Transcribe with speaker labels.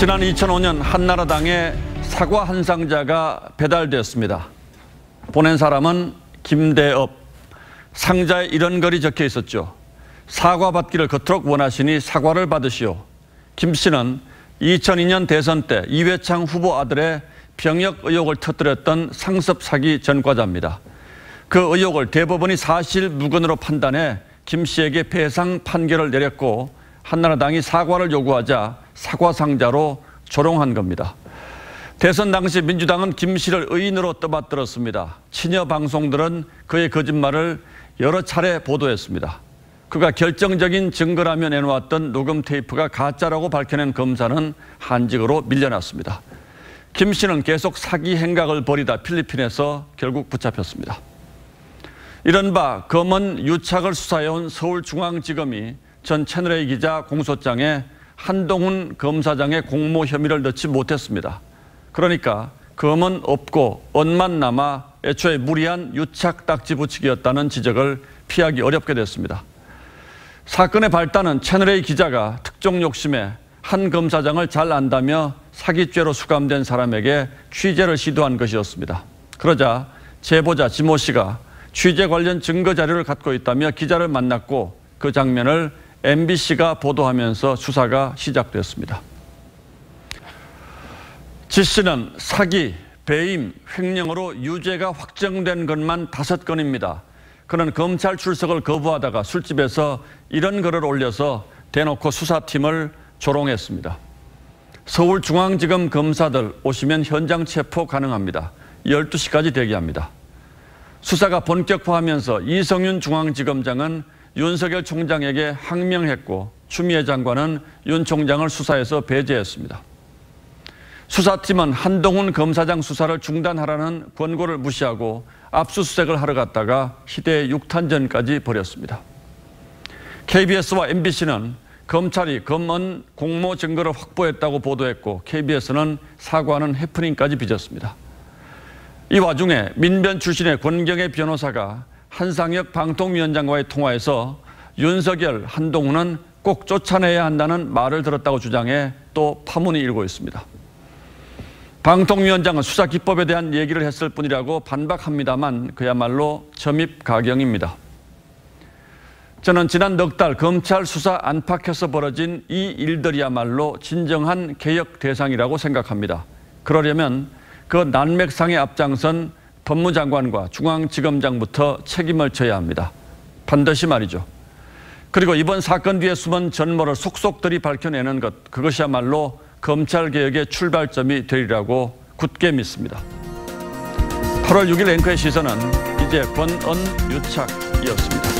Speaker 1: 지난 2005년 한나라당에 사과 한 상자가 배달되었습니다. 보낸 사람은 김대업. 상자에 이런 글이 적혀 있었죠. 사과 받기를 그토록 원하시니 사과를 받으시오. 김 씨는 2002년 대선 때 이회창 후보 아들의 병역 의혹을 터뜨렸던 상습 사기 전과자입니다. 그 의혹을 대법원이 사실 무근으로 판단해 김 씨에게 배상 판결을 내렸고 한나라당이 사과를 요구하자 사과 상자로 조롱한 겁니다. 대선 당시 민주당은 김 씨를 의인으로 떠받들었습니다. 친여 방송들은 그의 거짓말을 여러 차례 보도했습니다. 그가 결정적인 증거라며 내놓았던 녹음 테이프가 가짜라고 밝혀낸 검사는 한직으로 밀려났습니다. 김 씨는 계속 사기 행각을 벌이다 필리핀에서 결국 붙잡혔습니다. 이른바 검은 유착을 수사해온 서울중앙지검이 전 채널A 기자 공소장에 한동훈 검사장의 공모 혐의를 넣지 못했습니다. 그러니까 검은 없고 언만 남아 애초에 무리한 유착 딱지 붙이기였다는 지적을 피하기 어렵게 됐습니다. 사건의 발단은 채널A 기자가 특정 욕심에 한 검사장을 잘 안다며 사기죄로 수감된 사람에게 취재를 시도한 것이었습니다. 그러자 제보자 지모 씨가 취재 관련 증거 자료를 갖고 있다며 기자를 만났고 그 장면을 MBC가 보도하면서 수사가 시작됐습니다. 지 씨는 사기, 배임, 횡령으로 유죄가 확정된 것만 다섯 건입니다. 그는 검찰 출석을 거부하다가 술집에서 이런 글을 올려서 대놓고 수사팀을 조롱했습니다. 서울중앙지검 검사들 오시면 현장 체포 가능합니다. 12시까지 대기합니다. 수사가 본격화하면서 이성윤 중앙지검장은 윤석열 총장에게 항명했고 추미애 장관은 윤 총장을 수사에서 배제했습니다. 수사팀은 한동훈 검사장 수사를 중단하라는 권고를 무시하고 압수수색을 하러 갔다가 희대 육탄전까지 벌였습니다. KBS와 MBC는 검찰이 검언 공모 증거를 확보했다고 보도했고 KBS는 사과하는 해프닝까지 빚었습니다. 이 와중에 민변 출신의 권경의 변호사가 한상혁 방통위원장과의 통화에서 윤석열, 한동훈은 꼭 쫓아내야 한다는 말을 들었다고 주장해 또 파문이 일고 있습니다. 방통위원장은 수사 기법에 대한 얘기를 했을 뿐이라고 반박합니다만 그야말로 점입 가경입니다. 저는 지난 넉 달 검찰 수사 안팎에서 벌어진 이 일들이야말로 진정한 개혁 대상이라고 생각합니다. 그러려면 그 난맥상의 앞장선 법무장관과 중앙지검장부터 책임을 져야 합니다. 반드시 말이죠. 그리고 이번 사건 뒤에 숨은 전모를 속속들이 밝혀내는 것, 그것이야말로 검찰개혁의 출발점이 되리라고 굳게 믿습니다. 8월 6일 앵커의 시선은 이제 권언 유착이었습니다.